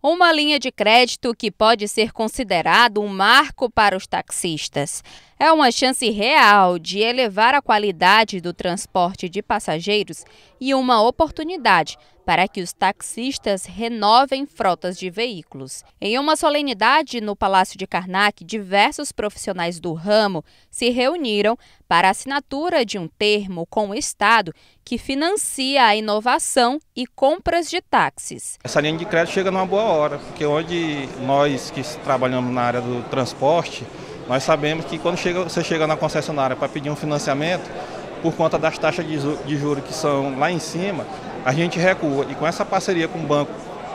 Uma linha de crédito que pode ser considerado um marco para os taxistas. É uma chance real de elevar a qualidade do transporte de passageiros e uma oportunidade para que os taxistas renovem frotas de veículos. Em uma solenidade no Palácio de Karnak, diversos profissionais do ramo se reuniram para a assinatura de um termo com o Estado que financia a inovação e compras de táxis. Essa linha de crédito chega numa boa hora, porque onde nós que trabalhamos na área do transporte, nós sabemos que quando chega, você chega na concessionária para pedir um financiamento, por conta das taxas de juros que são lá em cima, a gente recua. E com essa parceria com o Banco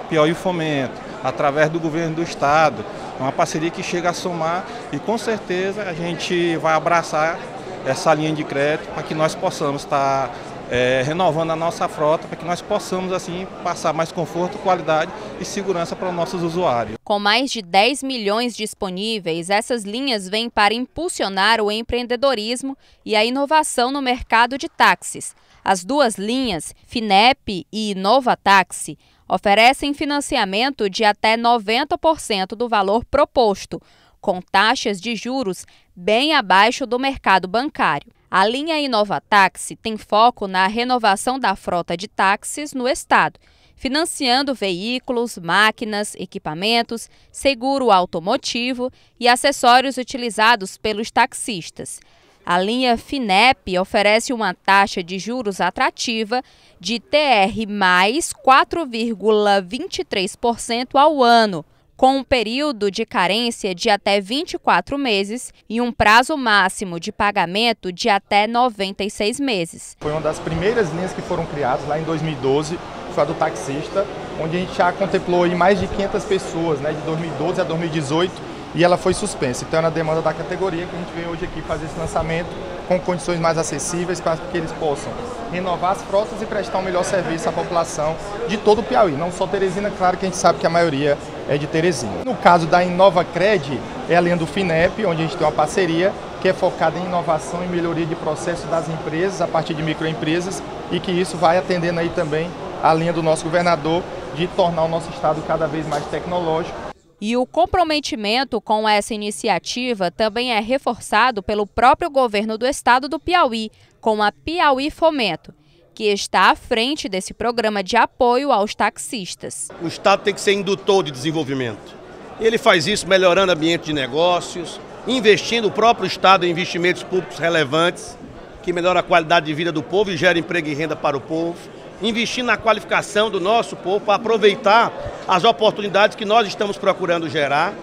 Piauí Fomento, através do governo do Estado, é uma parceria que chega a somar e com certeza a gente vai abraçar essa linha de crédito para que nós possamos estar é, renovando a nossa frota para que nós possamos assim passar mais conforto, qualidade e segurança para os nossos usuários. Com mais de 10 milhões disponíveis, essas linhas vêm para impulsionar o empreendedorismo e a inovação no mercado de táxis. As duas linhas, Finep e Nova Táxi, oferecem financiamento de até 90% do valor proposto, com taxas de juros bem abaixo do mercado bancário. A linha Inova Táxi tem foco na renovação da frota de táxis no estado, financiando veículos, máquinas, equipamentos, seguro automotivo e acessórios utilizados pelos taxistas. A linha Finep oferece uma taxa de juros atrativa de TR mais 4,23% ao ano, com um período de carência de até 24 meses e um prazo máximo de pagamento de até 96 meses. Foi uma das primeiras linhas que foram criadas lá em 2012, foi a do taxista, onde a gente já contemplou mais de 500 pessoas, né, de 2012 a 2018 e ela foi suspensa. Então, é na demanda da categoria que a gente veio hoje aqui fazer esse lançamento com condições mais acessíveis para que eles possam renovar as frotas e prestar um melhor serviço à população de todo o Piauí, não só Teresina, claro que a gente sabe que a maioria é de Teresina. No caso da Inova Cred, é a linha do FINEP, onde a gente tem uma parceria que é focada em inovação e melhoria de processo das empresas a partir de microempresas e que isso vai atendendo aí também a linha do nosso governador de tornar o nosso estado cada vez mais tecnológico e o comprometimento com essa iniciativa também é reforçado pelo próprio governo do estado do Piauí, com a Piauí Fomento, que está à frente desse programa de apoio aos taxistas. O estado tem que ser indutor de desenvolvimento. Ele faz isso melhorando o ambiente de negócios, investindo o próprio estado em investimentos públicos relevantes, que melhora a qualidade de vida do povo e gera emprego e renda para o povo investir na qualificação do nosso povo para aproveitar as oportunidades que nós estamos procurando gerar.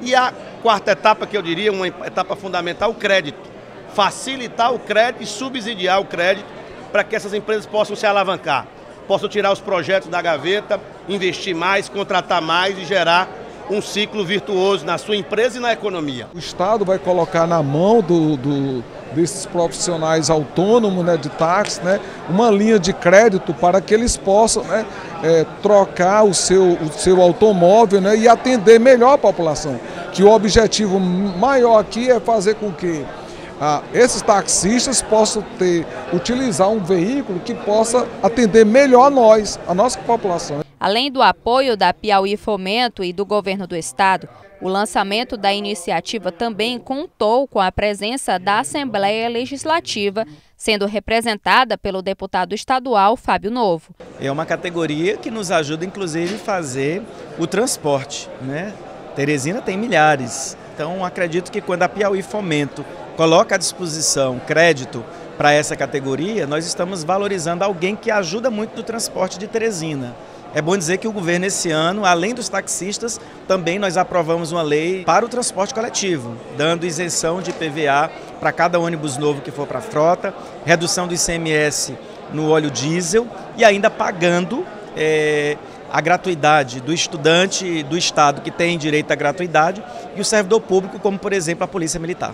E a quarta etapa, que eu diria, uma etapa fundamental, o crédito. Facilitar o crédito e subsidiar o crédito para que essas empresas possam se alavancar, possam tirar os projetos da gaveta, investir mais, contratar mais e gerar um ciclo virtuoso na sua empresa e na economia. O Estado vai colocar na mão do, do desses profissionais autônomos né, de táxi, né, uma linha de crédito para que eles possam né, é, trocar o seu, o seu automóvel né, e atender melhor a população. Que o objetivo maior aqui é fazer com que ah, esses taxistas possam ter, utilizar um veículo que possa atender melhor nós, a nossa população. Além do apoio da Piauí Fomento e do governo do estado, o lançamento da iniciativa também contou com a presença da Assembleia Legislativa, sendo representada pelo deputado estadual Fábio Novo. É uma categoria que nos ajuda, inclusive, a fazer o transporte. Né? Teresina tem milhares, então acredito que quando a Piauí Fomento coloca à disposição crédito para essa categoria, nós estamos valorizando alguém que ajuda muito no transporte de Teresina. É bom dizer que o governo esse ano, além dos taxistas, também nós aprovamos uma lei para o transporte coletivo, dando isenção de PVA para cada ônibus novo que for para a frota, redução do ICMS no óleo diesel e ainda pagando é, a gratuidade do estudante do Estado que tem direito à gratuidade e o servidor público, como por exemplo a Polícia Militar.